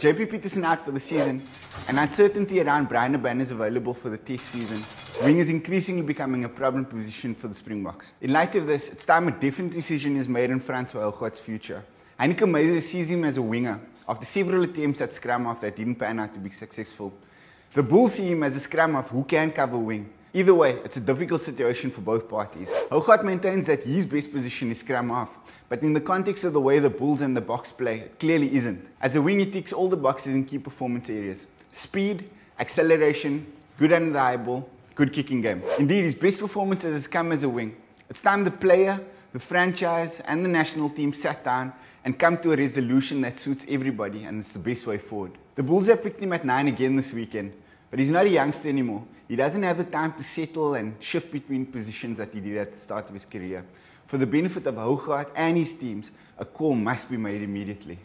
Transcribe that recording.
JP Peterson out for the season and uncertainty around Brian Habana available for the test season, wing is increasingly becoming a problem position for the Springboks. In light of this, it's time a definite decision is made in Francois Hougaard's future. Heineke Meyer sees him as a winger after several attempts at scrum half that didn't pan out to be successful. The Bulls see him as a scrum half who can cover wing. Either way, it's a difficult situation for both parties. Hougaard maintains that his best position is scrum half, but in the context of the way the Bulls and the Boks play, it clearly isn't. As a wing, he ticks all the boxes in key performance areas. Speed, acceleration, good under the eyeball, good kicking game. Indeed, his best performances has come as a wing. It's time the player, the franchise, and the national team sat down and come to a resolution that suits everybody, and it's the best way forward. The Bulls have picked him at nine again this weekend, but he's not a youngster anymore. He doesn't have the time to settle and shift between positions that he did at the start of his career. For the benefit of Hougaard and his teams, a call must be made immediately.